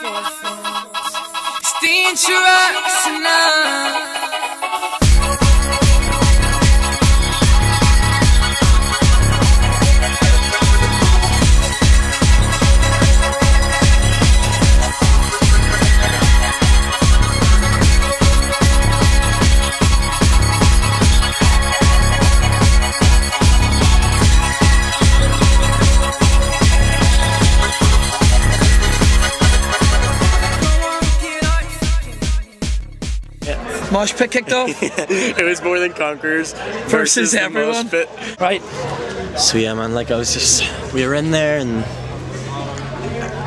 It's dangerous enough. Mosh pit kicked off it was more than conquerors versus the everyone. mosh pit. Right. So yeah, man, like I was just, we were in there and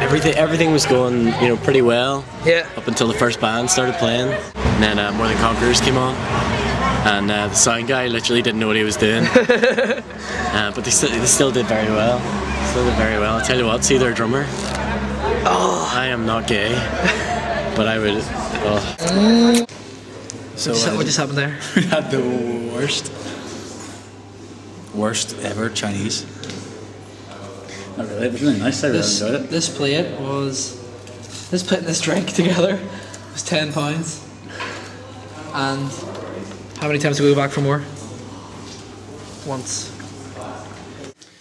everything, everything was going, you know, pretty well Yeah. up until the first band started playing. And then uh, More Than Conquerors came on, and uh, the sound guy literally didn't know what he was doing. uh, but they still, they still did very well. Still did very well. I tell you what, see their drummer. Oh. I am not gay, but I would. Oh. So So uh, what just happened there? we had the worst, worst ever Chinese. Not really. It was really nice. I really This enjoyed it. this plate was this plate and this drink together was ten pounds. And how many times do we go back for more? Once.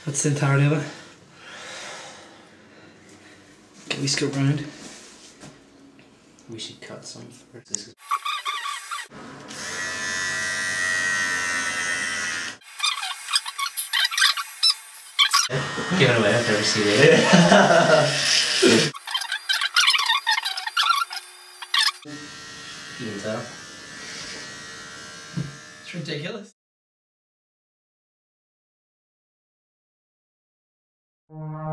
That's the entirety of it. Can we scoop round? We should cut some first. Give it away, I've never seen it. you can tell. It's ridiculous. Thank